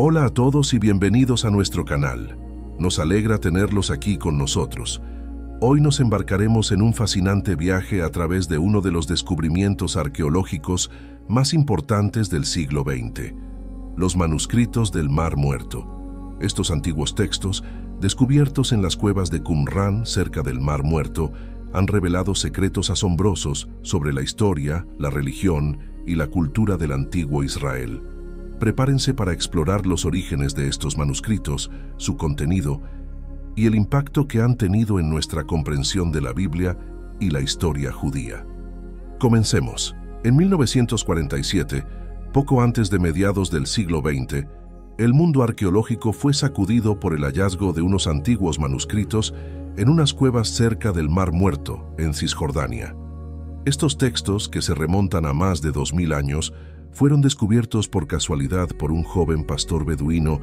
Hola a todos y bienvenidos a nuestro canal. Nos alegra tenerlos aquí con nosotros. Hoy nos embarcaremos en un fascinante viaje a través de uno de los descubrimientos arqueológicos más importantes del siglo XX, los manuscritos del Mar Muerto. Estos antiguos textos, descubiertos en las cuevas de Qumran cerca del Mar Muerto, han revelado secretos asombrosos sobre la historia, la religión y la cultura del antiguo Israel. Prepárense para explorar los orígenes de estos manuscritos, su contenido y el impacto que han tenido en nuestra comprensión de la Biblia y la historia judía. Comencemos. En 1947, poco antes de mediados del siglo XX, el mundo arqueológico fue sacudido por el hallazgo de unos antiguos manuscritos en unas cuevas cerca del Mar Muerto, en Cisjordania. Estos textos, que se remontan a más de 2.000 años, fueron descubiertos por casualidad por un joven pastor beduino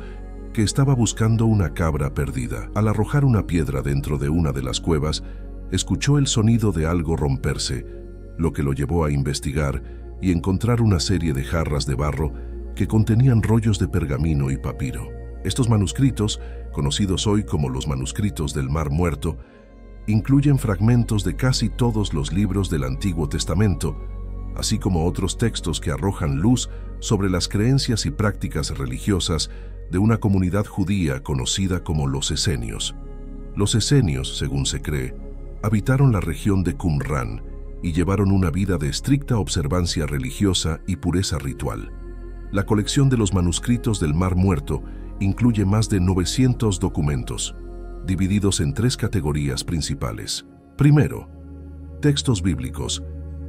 que estaba buscando una cabra perdida. Al arrojar una piedra dentro de una de las cuevas, escuchó el sonido de algo romperse, lo que lo llevó a investigar y encontrar una serie de jarras de barro que contenían rollos de pergamino y papiro. Estos manuscritos, conocidos hoy como los manuscritos del Mar Muerto, incluyen fragmentos de casi todos los libros del Antiguo Testamento, así como otros textos que arrojan luz sobre las creencias y prácticas religiosas de una comunidad judía conocida como los esenios. Los esenios, según se cree, habitaron la región de Qumran y llevaron una vida de estricta observancia religiosa y pureza ritual. La colección de los manuscritos del Mar Muerto incluye más de 900 documentos, divididos en tres categorías principales. Primero, textos bíblicos,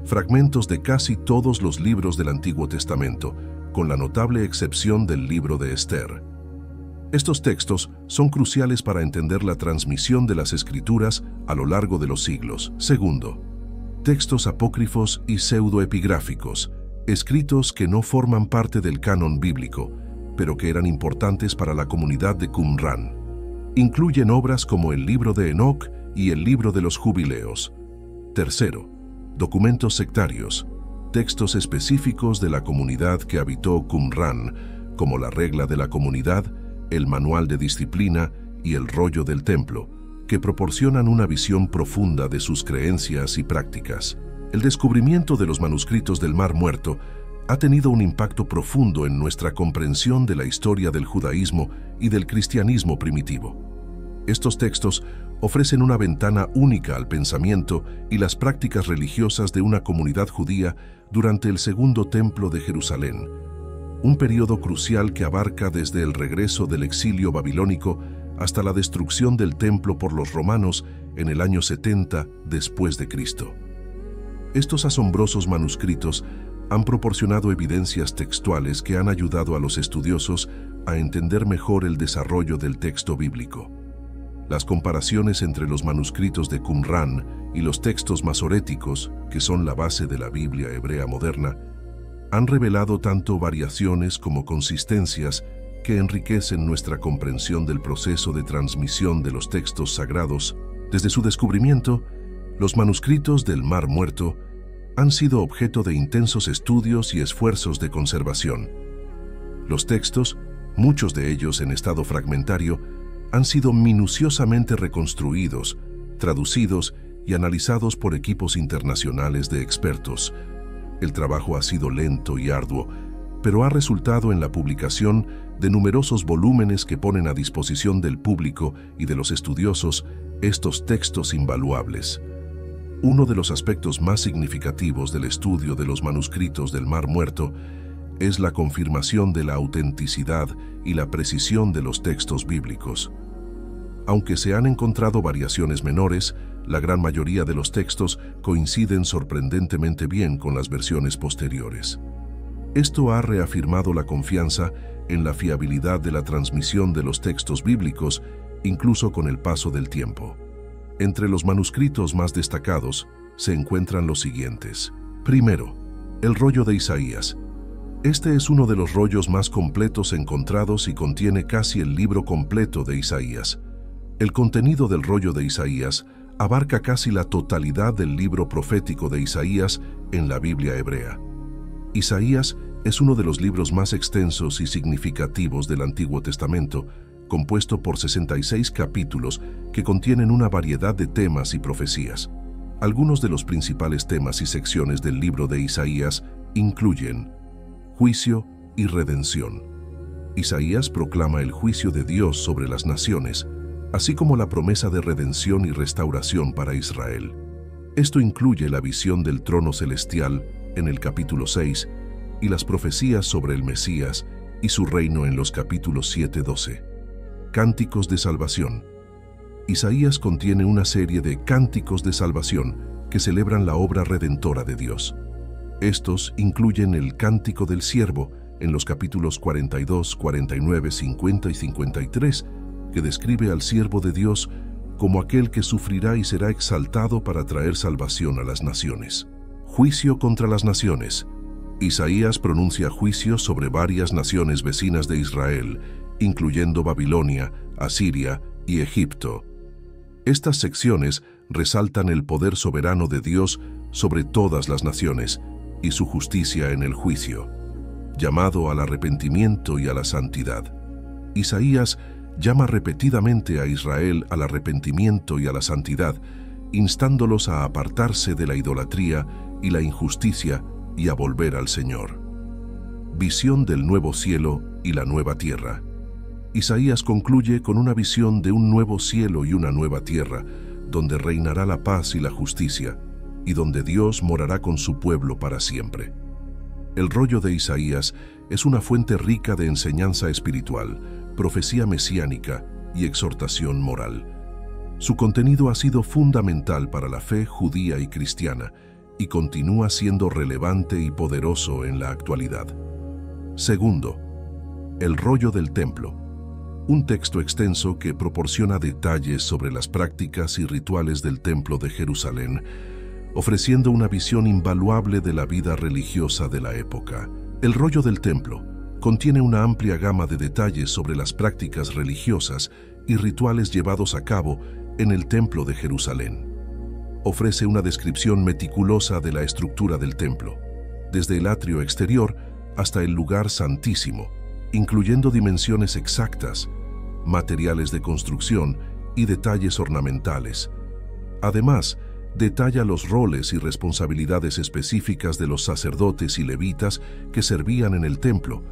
fragmentos de casi todos los libros del Antiguo Testamento, con la notable excepción del libro de Esther. Estos textos son cruciales para entender la transmisión de las escrituras a lo largo de los siglos. Segundo, textos apócrifos y pseudoepigráficos, escritos que no forman parte del canon bíblico, pero que eran importantes para la comunidad de Qumran. Incluyen obras como el libro de Enoch y el libro de los jubileos. Tercero, documentos sectarios, textos específicos de la comunidad que habitó Qumran, como la regla de la comunidad, el manual de disciplina y el rollo del templo, que proporcionan una visión profunda de sus creencias y prácticas. El descubrimiento de los manuscritos del Mar Muerto ha tenido un impacto profundo en nuestra comprensión de la historia del judaísmo y del cristianismo primitivo. Estos textos ofrecen una ventana única al pensamiento y las prácticas religiosas de una comunidad judía durante el Segundo Templo de Jerusalén, un periodo crucial que abarca desde el regreso del exilio babilónico hasta la destrucción del templo por los romanos en el año 70 después de Cristo. Estos asombrosos manuscritos han proporcionado evidencias textuales que han ayudado a los estudiosos a entender mejor el desarrollo del texto bíblico. Las comparaciones entre los manuscritos de Qumran y los textos masoréticos, que son la base de la Biblia hebrea moderna, han revelado tanto variaciones como consistencias que enriquecen nuestra comprensión del proceso de transmisión de los textos sagrados. Desde su descubrimiento, los manuscritos del Mar Muerto han sido objeto de intensos estudios y esfuerzos de conservación. Los textos, muchos de ellos en estado fragmentario, han sido minuciosamente reconstruidos, traducidos y analizados por equipos internacionales de expertos. El trabajo ha sido lento y arduo, pero ha resultado en la publicación de numerosos volúmenes que ponen a disposición del público y de los estudiosos estos textos invaluables. Uno de los aspectos más significativos del estudio de los manuscritos del Mar Muerto es la confirmación de la autenticidad y la precisión de los textos bíblicos. Aunque se han encontrado variaciones menores, la gran mayoría de los textos coinciden sorprendentemente bien con las versiones posteriores. Esto ha reafirmado la confianza en la fiabilidad de la transmisión de los textos bíblicos, incluso con el paso del tiempo. Entre los manuscritos más destacados se encuentran los siguientes. Primero, el rollo de Isaías, este es uno de los rollos más completos encontrados y contiene casi el libro completo de Isaías. El contenido del rollo de Isaías abarca casi la totalidad del libro profético de Isaías en la Biblia hebrea. Isaías es uno de los libros más extensos y significativos del Antiguo Testamento, compuesto por 66 capítulos que contienen una variedad de temas y profecías. Algunos de los principales temas y secciones del libro de Isaías incluyen juicio y redención. Isaías proclama el juicio de Dios sobre las naciones, así como la promesa de redención y restauración para Israel. Esto incluye la visión del trono celestial en el capítulo 6 y las profecías sobre el Mesías y su reino en los capítulos 7-12. Cánticos de salvación. Isaías contiene una serie de cánticos de salvación que celebran la obra redentora de Dios. Estos incluyen el Cántico del Siervo en los capítulos 42, 49, 50 y 53, que describe al siervo de Dios como aquel que sufrirá y será exaltado para traer salvación a las naciones. Juicio contra las naciones. Isaías pronuncia juicio sobre varias naciones vecinas de Israel, incluyendo Babilonia, Asiria y Egipto. Estas secciones resaltan el poder soberano de Dios sobre todas las naciones y su justicia en el juicio, llamado al arrepentimiento y a la santidad. Isaías llama repetidamente a Israel al arrepentimiento y a la santidad, instándolos a apartarse de la idolatría y la injusticia y a volver al Señor. Visión del nuevo cielo y la nueva tierra. Isaías concluye con una visión de un nuevo cielo y una nueva tierra, donde reinará la paz y la justicia, y donde Dios morará con su pueblo para siempre. El rollo de Isaías es una fuente rica de enseñanza espiritual, profecía mesiánica y exhortación moral. Su contenido ha sido fundamental para la fe judía y cristiana y continúa siendo relevante y poderoso en la actualidad. Segundo, el rollo del templo. Un texto extenso que proporciona detalles sobre las prácticas y rituales del templo de Jerusalén, ofreciendo una visión invaluable de la vida religiosa de la época. El rollo del templo contiene una amplia gama de detalles sobre las prácticas religiosas y rituales llevados a cabo en el Templo de Jerusalén. Ofrece una descripción meticulosa de la estructura del templo, desde el atrio exterior hasta el lugar santísimo, incluyendo dimensiones exactas, materiales de construcción y detalles ornamentales. Además, detalla los roles y responsabilidades específicas de los sacerdotes y levitas que servían en el templo,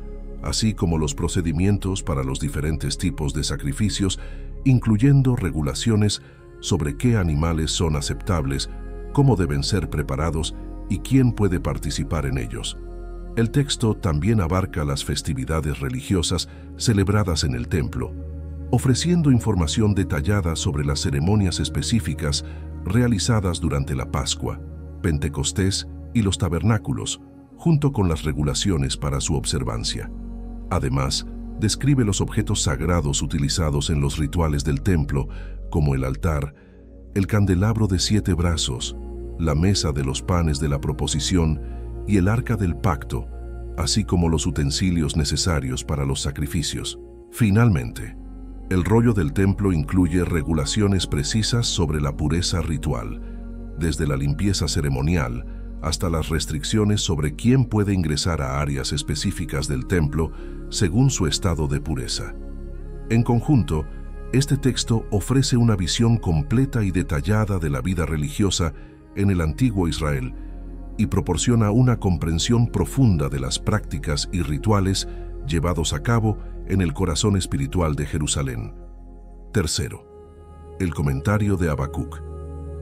así como los procedimientos para los diferentes tipos de sacrificios, incluyendo regulaciones sobre qué animales son aceptables, cómo deben ser preparados y quién puede participar en ellos. El texto también abarca las festividades religiosas celebradas en el templo, ofreciendo información detallada sobre las ceremonias específicas realizadas durante la Pascua, Pentecostés y los tabernáculos, junto con las regulaciones para su observancia. Además, describe los objetos sagrados utilizados en los rituales del templo, como el altar, el candelabro de siete brazos, la mesa de los panes de la proposición y el arca del pacto, así como los utensilios necesarios para los sacrificios. Finalmente, el rollo del templo incluye regulaciones precisas sobre la pureza ritual, desde la limpieza ceremonial hasta las restricciones sobre quién puede ingresar a áreas específicas del templo según su estado de pureza. En conjunto, este texto ofrece una visión completa y detallada de la vida religiosa en el antiguo Israel y proporciona una comprensión profunda de las prácticas y rituales llevados a cabo en el corazón espiritual de Jerusalén. Tercero, el comentario de Habacuc.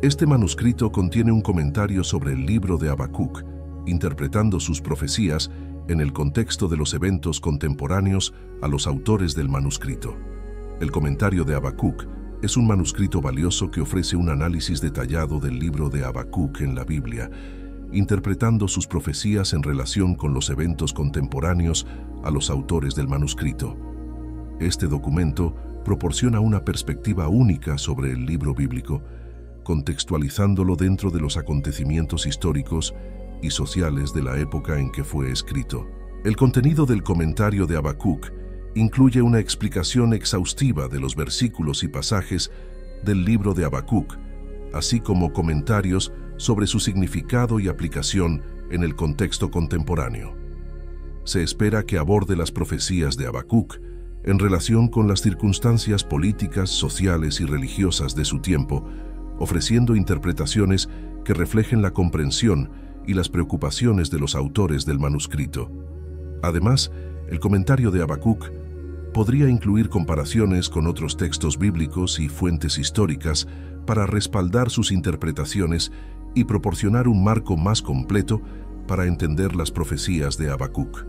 Este manuscrito contiene un comentario sobre el libro de Habacuc, interpretando sus profecías en el contexto de los eventos contemporáneos a los autores del manuscrito. El comentario de Habacuc es un manuscrito valioso que ofrece un análisis detallado del libro de Habacuc en la Biblia, interpretando sus profecías en relación con los eventos contemporáneos a los autores del manuscrito. Este documento proporciona una perspectiva única sobre el libro bíblico, contextualizándolo dentro de los acontecimientos históricos y sociales de la época en que fue escrito. El contenido del comentario de Habacuc incluye una explicación exhaustiva de los versículos y pasajes del libro de Habacuc, así como comentarios sobre su significado y aplicación en el contexto contemporáneo. se espera que aborde las profecías de Habacuc en relación con las circunstancias políticas, sociales y religiosas de su tiempo, ofreciendo interpretaciones que reflejen la comprensión y las preocupaciones de los autores del manuscrito. Además, el comentario de Habacuc podría incluir comparaciones con otros textos bíblicos y fuentes históricas para respaldar sus interpretaciones y proporcionar un marco más completo para entender las profecías de Habacuc.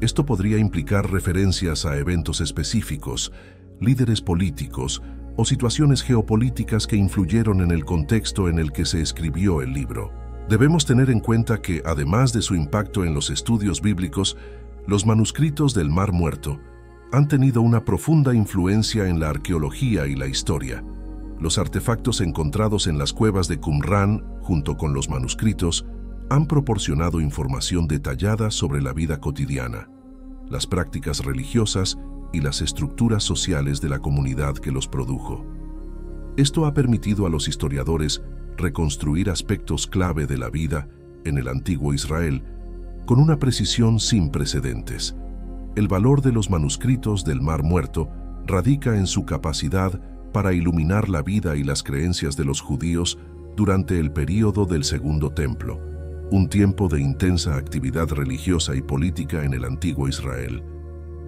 Esto podría implicar referencias a eventos específicos, líderes políticos o situaciones geopolíticas que influyeron en el contexto en el que se escribió el libro. Debemos tener en cuenta que, además de su impacto en los estudios bíblicos, los manuscritos del Mar Muerto han tenido una profunda influencia en la arqueología y la historia. Los artefactos encontrados en las cuevas de Qumran, junto con los manuscritos, han proporcionado información detallada sobre la vida cotidiana, las prácticas religiosas y las estructuras sociales de la comunidad que los produjo. Esto ha permitido a los historiadores reconstruir aspectos clave de la vida en el antiguo Israel con una precisión sin precedentes. El valor de los manuscritos del Mar Muerto radica en su capacidad para iluminar la vida y las creencias de los judíos durante el período del Segundo Templo, un tiempo de intensa actividad religiosa y política en el antiguo Israel.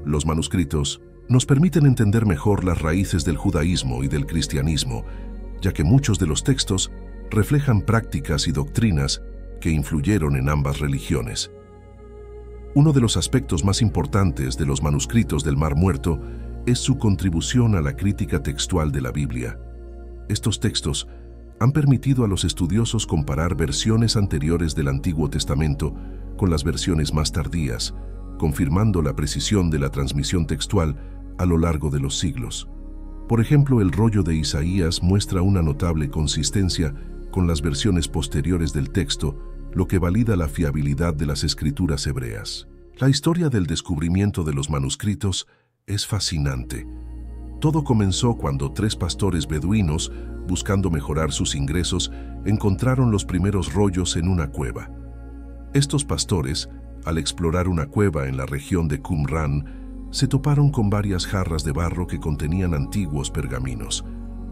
Los manuscritos nos permiten entender mejor las raíces del judaísmo y del cristianismo, ya que muchos de los textos reflejan prácticas y doctrinas que influyeron en ambas religiones. Uno de los aspectos más importantes de los manuscritos del Mar Muerto es su contribución a la crítica textual de la Biblia. Estos textos han permitido a los estudiosos comparar versiones anteriores del Antiguo Testamento con las versiones más tardías, confirmando la precisión de la transmisión textual a lo largo de los siglos. Por ejemplo, el rollo de Isaías muestra una notable consistencia con las versiones posteriores del texto, lo que valida la fiabilidad de las escrituras hebreas. La historia del descubrimiento de los manuscritos es fascinante. Todo comenzó cuando tres pastores beduinos, buscando mejorar sus ingresos, encontraron los primeros rollos en una cueva. Estos pastores, al explorar una cueva en la región de Qumran, se toparon con varias jarras de barro que contenían antiguos pergaminos.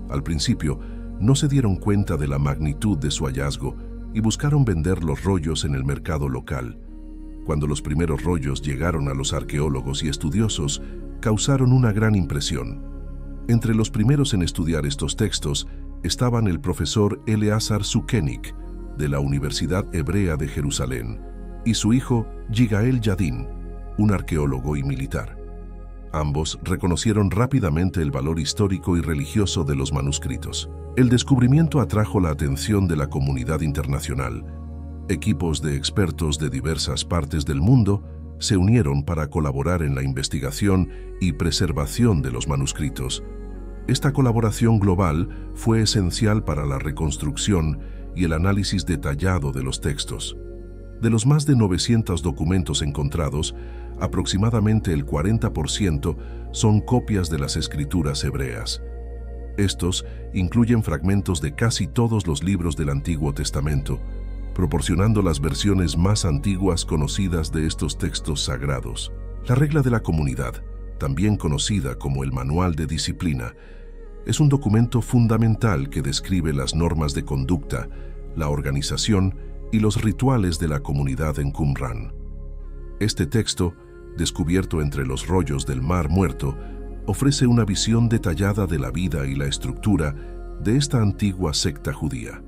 Al principio, no se dieron cuenta de la magnitud de su hallazgo y buscaron vender los rollos en el mercado local. Cuando los primeros rollos llegaron a los arqueólogos y estudiosos, causaron una gran impresión. Entre los primeros en estudiar estos textos estaban el profesor Eleazar Sukenik, de la Universidad Hebrea de Jerusalén, y su hijo Yigael Yadin, un arqueólogo y militar. Ambos reconocieron rápidamente el valor histórico y religioso de los manuscritos. El descubrimiento atrajo la atención de la comunidad internacional. Equipos de expertos de diversas partes del mundo se unieron para colaborar en la investigación y preservación de los manuscritos. Esta colaboración global fue esencial para la reconstrucción y el análisis detallado de los textos. De los más de 900 documentos encontrados, aproximadamente el 40% son copias de las escrituras hebreas. Estos incluyen fragmentos de casi todos los libros del Antiguo Testamento, proporcionando las versiones más antiguas conocidas de estos textos sagrados. La regla de la comunidad, también conocida como el Manual de Disciplina, es un documento fundamental que describe las normas de conducta, la organización y los rituales de la comunidad en Qumran. Este texto, descubierto entre los rollos del Mar Muerto, ofrece una visión detallada de la vida y la estructura de esta antigua secta judía.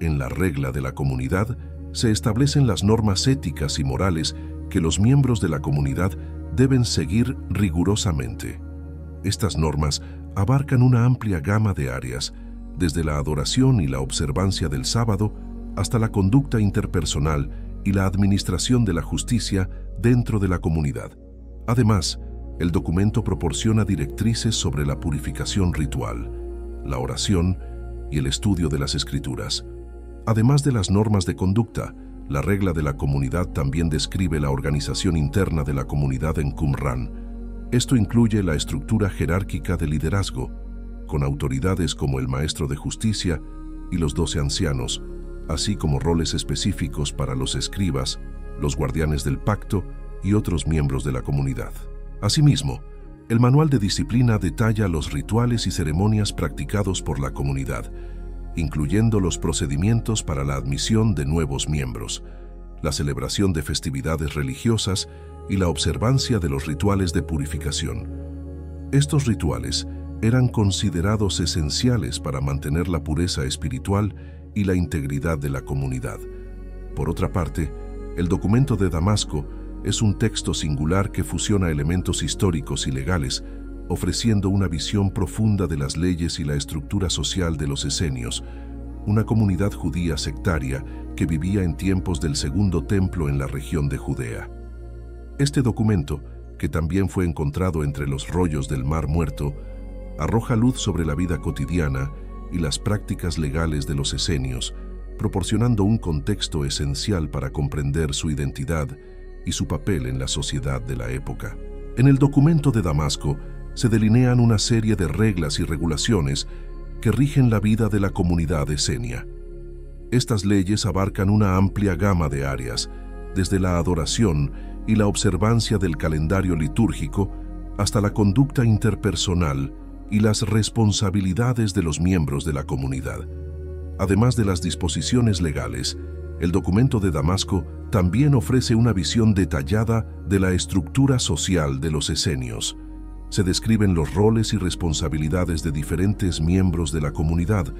En la regla de la comunidad se establecen las normas éticas y morales que los miembros de la comunidad deben seguir rigurosamente. Estas normas abarcan una amplia gama de áreas, desde la adoración y la observancia del sábado hasta la conducta interpersonal y la administración de la justicia dentro de la comunidad. Además, el documento proporciona directrices sobre la purificación ritual, la oración y el estudio de las escrituras. Además de las normas de conducta, la regla de la comunidad también describe la organización interna de la comunidad en Qumran. Esto incluye la estructura jerárquica de liderazgo, con autoridades como el maestro de justicia y los doce ancianos, así como roles específicos para los escribas, los guardianes del pacto y otros miembros de la comunidad. Asimismo, el manual de disciplina detalla los rituales y ceremonias practicados por la comunidad, incluyendo los procedimientos para la admisión de nuevos miembros, la celebración de festividades religiosas y la observancia de los rituales de purificación. Estos rituales eran considerados esenciales para mantener la pureza espiritual y la integridad de la comunidad. Por otra parte, el documento de Damasco es un texto singular que fusiona elementos históricos y legales, ofreciendo una visión profunda de las leyes y la estructura social de los esenios, una comunidad judía sectaria que vivía en tiempos del Segundo Templo en la región de Judea. Este documento, que también fue encontrado entre los rollos del Mar Muerto, arroja luz sobre la vida cotidiana y las prácticas legales de los esenios, proporcionando un contexto esencial para comprender su identidad y su papel en la sociedad de la época. En el documento de Damasco se delinean una serie de reglas y regulaciones que rigen la vida de la comunidad esenia. Estas leyes abarcan una amplia gama de áreas, desde la adoración y la observancia del calendario litúrgico hasta la conducta interpersonal y las responsabilidades de los miembros de la comunidad. Además de las disposiciones legales, el documento de Damasco también ofrece una visión detallada de la estructura social de los esenios. Se describen los roles y responsabilidades de diferentes miembros de la comunidad,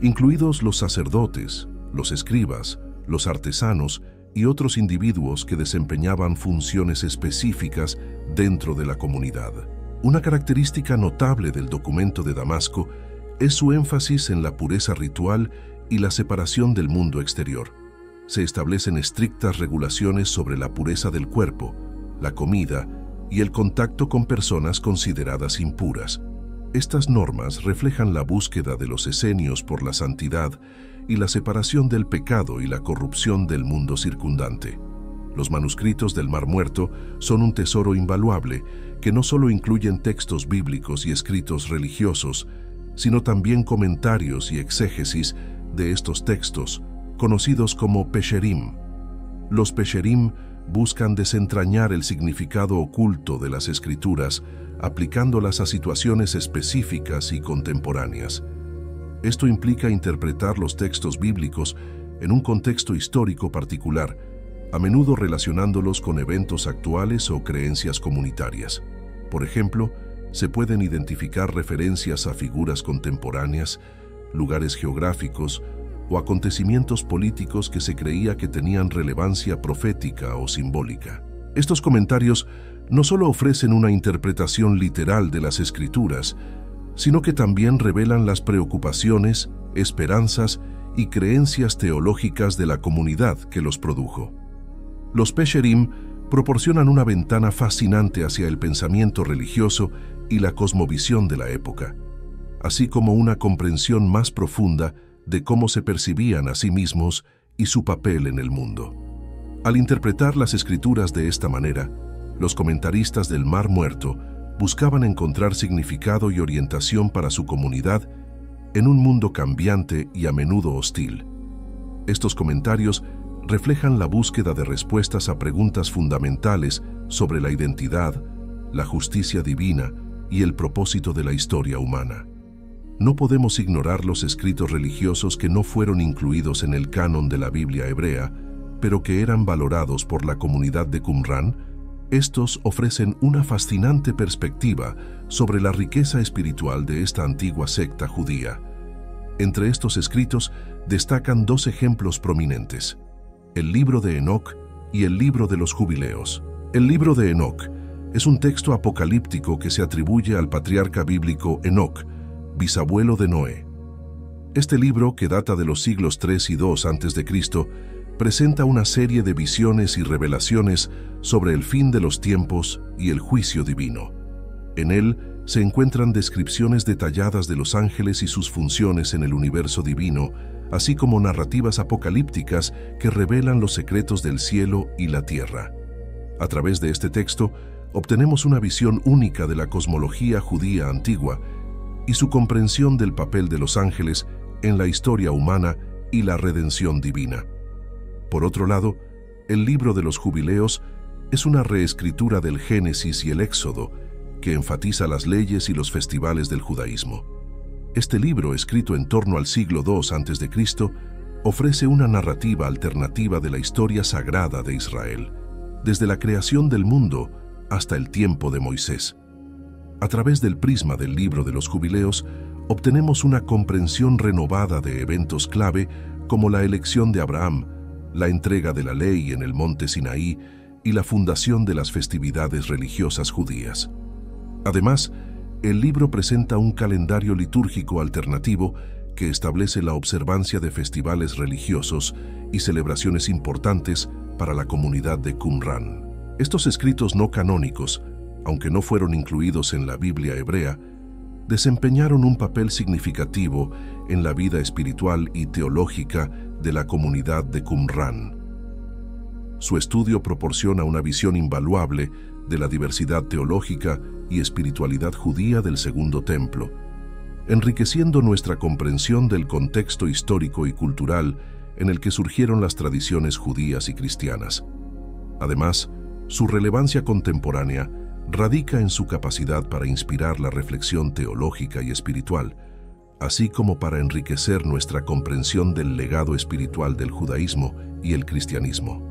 incluidos los sacerdotes, los escribas, los artesanos y otros individuos que desempeñaban funciones específicas dentro de la comunidad. Una característica notable del documento de Damasco es su énfasis en la pureza ritual y la separación del mundo exterior. Se establecen estrictas regulaciones sobre la pureza del cuerpo, la comida y el contacto con personas consideradas impuras. Estas normas reflejan la búsqueda de los esenios por la santidad y la separación del pecado y la corrupción del mundo circundante. Los manuscritos del Mar Muerto son un tesoro invaluable que no solo incluyen textos bíblicos y escritos religiosos, sino también comentarios y exégesis de estos textos, conocidos como Pesherim. Los Pesherim buscan desentrañar el significado oculto de las escrituras, aplicándolas a situaciones específicas y contemporáneas. Esto implica interpretar los textos bíblicos en un contexto histórico particular, a menudo relacionándolos con eventos actuales o creencias comunitarias. Por ejemplo, se pueden identificar referencias a figuras contemporáneas, lugares geográficos o acontecimientos políticos que se creía que tenían relevancia profética o simbólica. Estos comentarios no solo ofrecen una interpretación literal de las escrituras, sino que también revelan las preocupaciones, esperanzas y creencias teológicas de la comunidad que los produjo. Los Pesherim proporcionan una ventana fascinante hacia el pensamiento religioso y la cosmovisión de la época, así como una comprensión más profunda de cómo se percibían a sí mismos y su papel en el mundo. Al interpretar las escrituras de esta manera, los comentaristas del Mar Muerto buscaban encontrar significado y orientación para su comunidad en un mundo cambiante y a menudo hostil. Estos comentarios reflejan la búsqueda de respuestas a preguntas fundamentales sobre la identidad, la justicia divina y el propósito de la historia humana. No podemos ignorar los escritos religiosos que no fueron incluidos en el canon de la Biblia hebrea, pero que eran valorados por la comunidad de Qumran. Estos ofrecen una fascinante perspectiva sobre la riqueza espiritual de esta antigua secta judía. Entre estos escritos destacan dos ejemplos prominentes el libro de Enoch y el libro de los jubileos. El libro de Enoch es un texto apocalíptico que se atribuye al patriarca bíblico Enoch, bisabuelo de Noé. Este libro, que data de los siglos 3 y 2 a.C., presenta una serie de visiones y revelaciones sobre el fin de los tiempos y el juicio divino. En él se encuentran descripciones detalladas de los ángeles y sus funciones en el universo divino, así como narrativas apocalípticas que revelan los secretos del cielo y la tierra. A través de este texto, obtenemos una visión única de la cosmología judía antigua y su comprensión del papel de los ángeles en la historia humana y la redención divina. Por otro lado, el libro de los jubileos es una reescritura del Génesis y el Éxodo que enfatiza las leyes y los festivales del judaísmo. Este libro, escrito en torno al siglo II a.C., ofrece una narrativa alternativa de la historia sagrada de Israel, desde la creación del mundo hasta el tiempo de Moisés. A través del prisma del libro de los jubileos, obtenemos una comprensión renovada de eventos clave como la elección de Abraham, la entrega de la ley en el monte Sinaí y la fundación de las festividades religiosas judías. Además, el libro presenta un calendario litúrgico alternativo que establece la observancia de festivales religiosos y celebraciones importantes para la comunidad de Qumran. Estos escritos no canónicos, aunque no fueron incluidos en la Biblia hebrea, desempeñaron un papel significativo en la vida espiritual y teológica de la comunidad de Qumran. Su estudio proporciona una visión invaluable de la diversidad teológica y espiritualidad judía del Segundo Templo, enriqueciendo nuestra comprensión del contexto histórico y cultural en el que surgieron las tradiciones judías y cristianas. Además, su relevancia contemporánea radica en su capacidad para inspirar la reflexión teológica y espiritual, así como para enriquecer nuestra comprensión del legado espiritual del judaísmo y el cristianismo.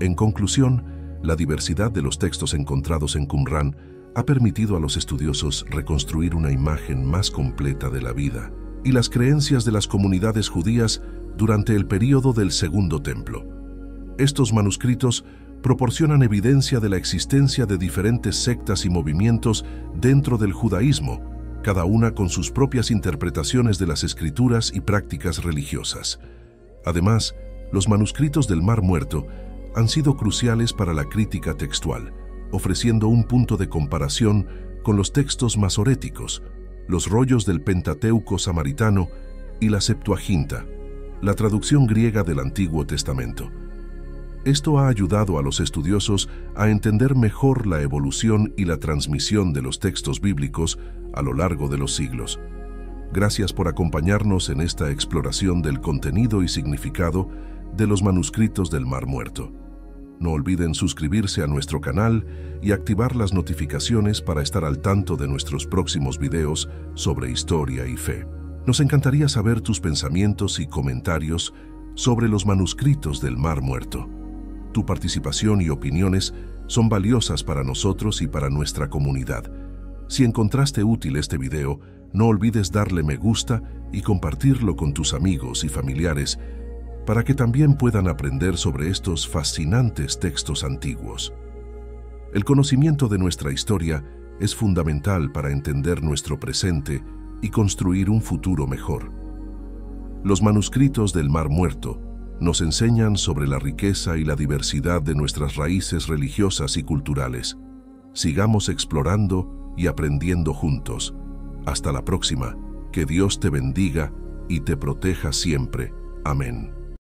En conclusión, la diversidad de los textos encontrados en Qumran ha permitido a los estudiosos reconstruir una imagen más completa de la vida y las creencias de las comunidades judías durante el período del Segundo Templo. Estos manuscritos proporcionan evidencia de la existencia de diferentes sectas y movimientos dentro del judaísmo, cada una con sus propias interpretaciones de las escrituras y prácticas religiosas. Además, los manuscritos del Mar Muerto han sido cruciales para la crítica textual, ofreciendo un punto de comparación con los textos masoréticos, los rollos del Pentateuco samaritano y la Septuaginta, la traducción griega del Antiguo Testamento. Esto ha ayudado a los estudiosos a entender mejor la evolución y la transmisión de los textos bíblicos a lo largo de los siglos. Gracias por acompañarnos en esta exploración del contenido y significado de los manuscritos del Mar Muerto. No olviden suscribirse a nuestro canal y activar las notificaciones para estar al tanto de nuestros próximos videos sobre historia y fe. Nos encantaría saber tus pensamientos y comentarios sobre los manuscritos del Mar Muerto. Tu participación y opiniones son valiosas para nosotros y para nuestra comunidad. Si encontraste útil este video, no olvides darle me gusta y compartirlo con tus amigos y familiares para que también puedan aprender sobre estos fascinantes textos antiguos. El conocimiento de nuestra historia es fundamental para entender nuestro presente y construir un futuro mejor. Los manuscritos del Mar Muerto nos enseñan sobre la riqueza y la diversidad de nuestras raíces religiosas y culturales. Sigamos explorando y aprendiendo juntos. Hasta la próxima. Que Dios te bendiga y te proteja siempre. Amén.